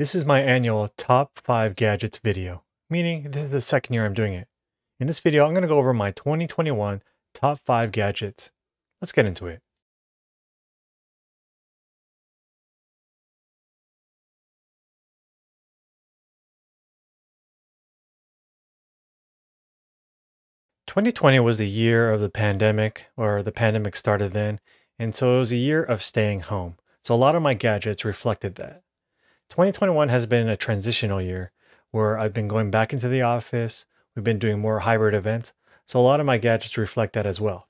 This is my annual top 5 gadgets video, meaning this is the second year I'm doing it. In this video, I'm going to go over my 2021 top 5 gadgets. Let's get into it. Twenty twenty was the year of the pandemic, or the pandemic started then, and so it was a year of staying home. So a lot of my gadgets reflected that. 2021 has been a transitional year where I've been going back into the office. We've been doing more hybrid events. So a lot of my gadgets reflect that as well.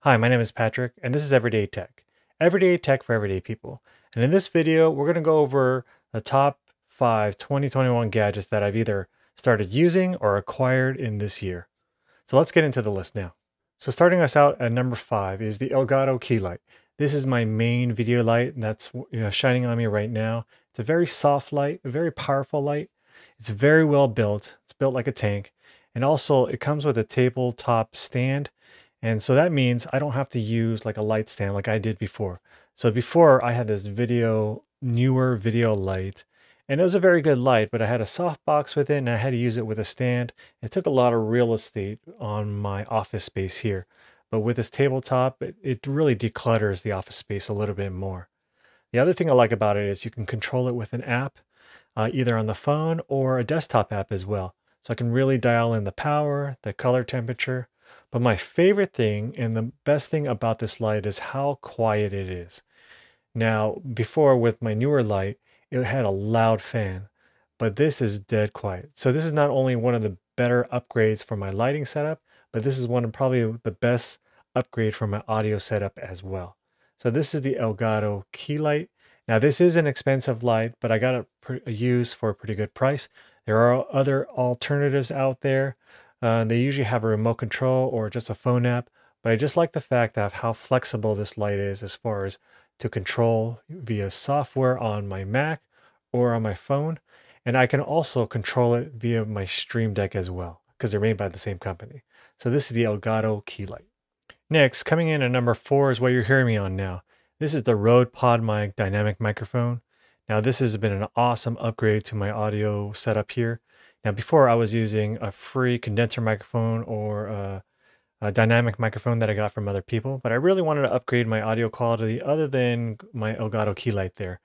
Hi, my name is Patrick, and this is Everyday Tech. Everyday Tech for everyday people. And in this video, we're going to go over the top five 2021 gadgets that I've either started using or acquired in this year. So let's get into the list now. So starting us out at number five is the Elgato Key Light. This is my main video light and that's you know, shining on me right now. It's a very soft light, a very powerful light. It's very well built. It's built like a tank. And also it comes with a tabletop stand. And so that means I don't have to use like a light stand like I did before. So before I had this video, Neewer video light and it was a very good light, but I had a soft box with it and I had to use it with a stand. It took a lot of real estate on my office space here. But with this tabletop, it, it really declutters the office space a little bit more. The other thing I like about it is you can control it with an app, uh, either on the phone or a desktop app as well. So I can really dial in the power, the color temperature. But my favorite thing and the best thing about this light is how quiet it is. Now, before with my Neewer light, it had a loud fan, but this is dead quiet. So this is not only one of the better upgrades for my lighting setup, but this is one of probably the best upgrade for my audio setup as well. So this is the Elgato key light. Now this is an expensive light, but I got it used for a pretty good price. There are other alternatives out there. Uh, they usually have a remote control or just a phone app, but I just like the fact of how flexible this light is as far as to control via software on my Mac or on my phone. And I can also control it via my Stream Deck as well because they're made by the same company. So this is the Elgato key light. Next, coming in at number four is what you're hearing me on now. This is the Rode PodMic dynamic microphone. Now this has been an awesome upgrade to my audio setup here. Now before I was using a free condenser microphone or a, a dynamic microphone that I got from other people, but I really wanted to upgrade my audio quality other than my Elgato key light there.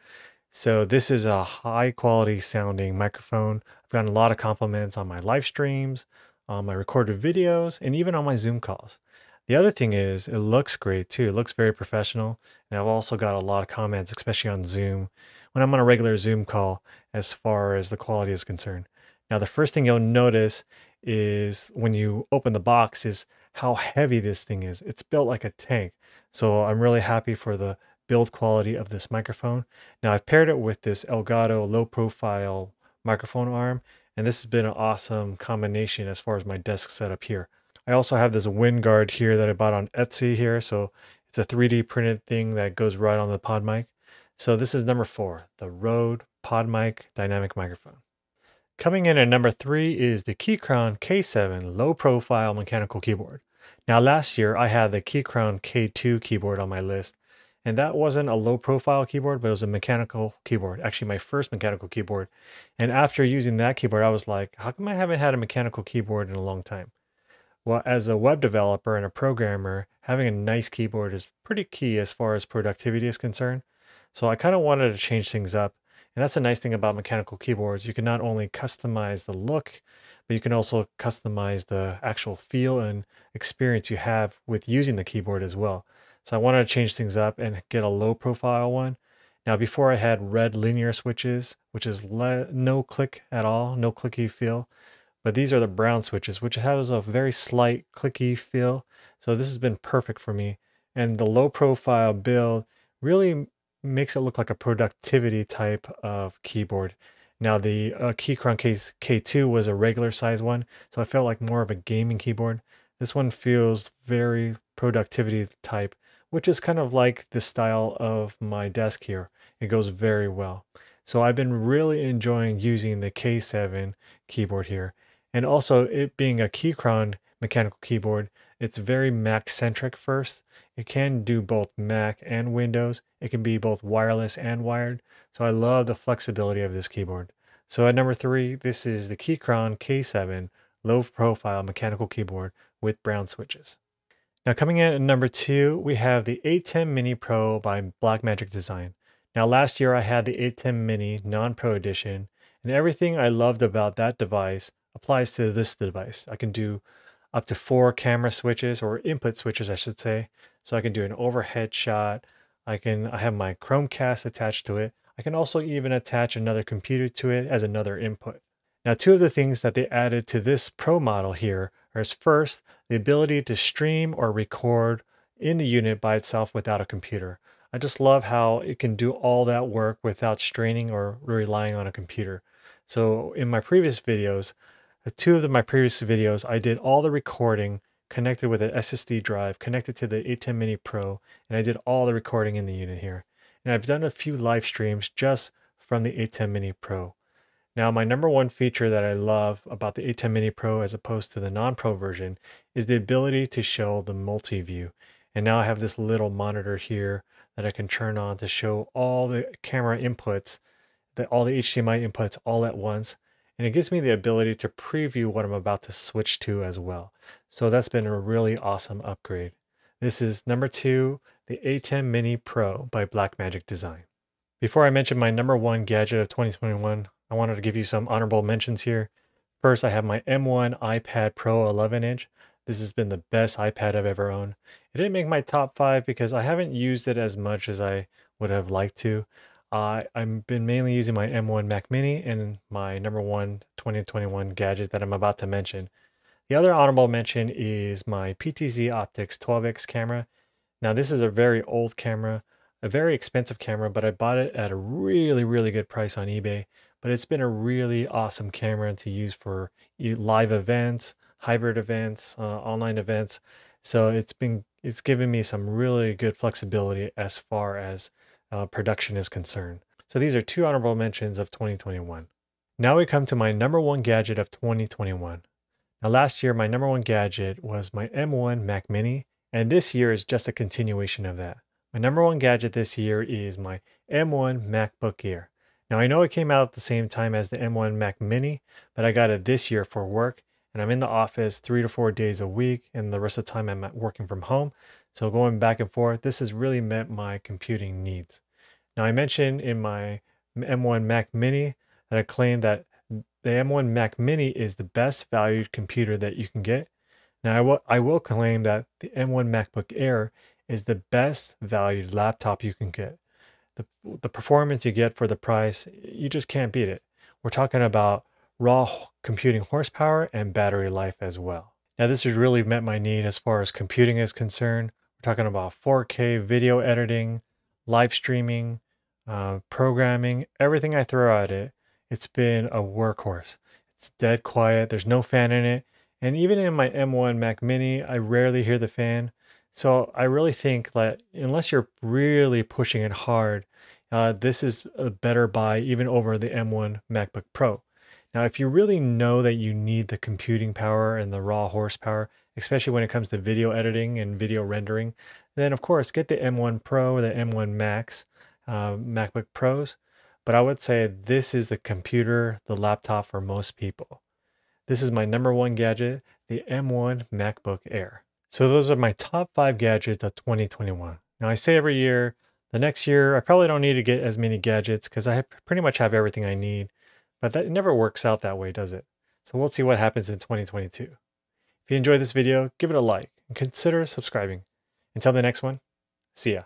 So this is a high quality sounding microphone. I've gotten a lot of compliments on my live streams, on my recorded videos, and even on my Zoom calls. The other thing is it looks great too. It looks very professional. And I've also got a lot of comments, especially on Zoom, when I'm on a regular Zoom call as far as the quality is concerned. Now, the first thing you'll notice is when you open the box is how heavy this thing is. It's built like a tank. So I'm really happy for the build quality of this microphone. Now I've paired it with this Elgato low profile microphone arm and this has been an awesome combination as far as my desk setup here. I also have this wind guard here that I bought on Etsy here. So it's a 3D printed thing that goes right on the pod mic. So this is number four, the Rode PodMic dynamic microphone. Coming in at number three is the Keychron K7 low profile mechanical keyboard. Now last year I had the Keychron K2 keyboard on my list and that wasn't a low profile keyboard, but it was a mechanical keyboard, actually my first mechanical keyboard. And after using that keyboard, I was like, how come I haven't had a mechanical keyboard in a long time? Well, as a web developer and a programmer, having a nice keyboard is pretty key as far as productivity is concerned. So I kind of wanted to change things up. And that's a nice thing about mechanical keyboards. You can not only customize the look, but you can also customize the actual feel and experience you have with using the keyboard as well. So I wanted to change things up and get a low profile one. Now before I had red linear switches, which is no click at all, no clicky feel. But these are the brown switches, which has a very slight clicky feel. So this has been perfect for me. And the low profile build really makes it look like a productivity type of keyboard. Now the uh, Keychron K K2 was a regular size one, so I felt like more of a gaming keyboard. This one feels very productivity type which is kind of like the style of my desk here. It goes very well. So I've been really enjoying using the K7 keyboard here. And also it being a Keychron mechanical keyboard, It's very Mac centric first. It can do both Mac and Windows. It can be both wireless and wired. So I love the flexibility of this keyboard. So at number three, this is the Keychron K7 low profile mechanical keyboard with brown switches. Now coming in at number two, we have the Atem Mini Pro by Blackmagic Design. Now last year I had the Atem Mini non-pro edition and everything I loved about that device applies to this device. I can do up to four camera switches or input switches, I should say. So I can do an overhead shot. I can I have my Chromecast attached to it. I can also even attach another computer to it as another input. Now, two of the things that they added to this Pro model here is first, the ability to stream or record in the unit by itself without a computer. I just love how it can do all that work without straining or relying on a computer. So in my previous videos, two of my previous videos, I did all the recording connected with an SSD drive, connected to the Atem Mini Pro, and I did all the recording in the unit here. And I've done a few live streams just from the Atem Mini Pro. Now, my number one feature that I love about the Atem Mini Pro as opposed to the non-pro version is the ability to show the multi-view. And now I have this little monitor here that I can turn on to show all the camera inputs, the, all the HDMI inputs all at once. And it gives me the ability to preview what I'm about to switch to as well. So that's been a really awesome upgrade. This is number two, the Atem Mini Pro by Blackmagic Design. Before I mention my number one gadget of 2021, I wanted to give you some honorable mentions here. First, I have my M1 iPad Pro 11 inch. This has been the best iPad I've ever owned. It didn't make my top five because I haven't used it as much as I would have liked to. Uh, I've been mainly using my M1 Mac Mini and my number one 2021 gadget that I'm about to mention. The other honorable mention is my PTZ Optics 12x camera. Now, this is a very old camera, a very expensive camera, but I bought it at a really, really good price on eBay but it's been a really awesome camera to use for live events, hybrid events, uh, online events. So it's been it's given me some really good flexibility as far as uh, production is concerned. So these are two honorable mentions of 2021. Now we come to my number one gadget of 2021. Now last year my number one gadget was my M1 Mac Mini, and this year is just a continuation of that. My number one gadget this year is my M1 MacBook Air. Now I know it came out at the same time as the M1 Mac Mini, but I got it this year for work and I'm in the office three to four days a week and the rest of the time I'm working from home. So going back and forth, this has really met my computing needs. Now I mentioned in my M1 Mac Mini that I claim that the M1 Mac Mini is the best valued computer that you can get. Now I will, I will claim that the M1 MacBook Air is the best valued laptop you can get the, the performance you get for the price, you just can't beat it. We're talking about raw computing horsepower and battery life as well. Now, this has really met my need as far as computing is concerned. We're talking about 4K video editing, live streaming, uh, programming, everything I throw at it. It's been a workhorse. It's dead quiet, there's no fan in it. And even in my M1 Mac Mini, I rarely hear the fan. So I really think that unless you're really pushing it hard, uh, this is a better buy even over the M1 MacBook Pro. Now, if you really know that you need the computing power and the raw horsepower, especially when it comes to video editing and video rendering, then of course get the M1 Pro or the M1 Max, uh, MacBook Pros. But I would say this is the computer, the laptop for most people. This is my number one gadget, the M1 MacBook Air. So those are my top five gadgets of 2021. Now I say every year, the next year I probably don't need to get as many gadgets because I pretty much have everything I need, but that never works out that way, does it? So we'll see what happens in 2022. If you enjoyed this video, give it a like and consider subscribing. Until the next one, see ya.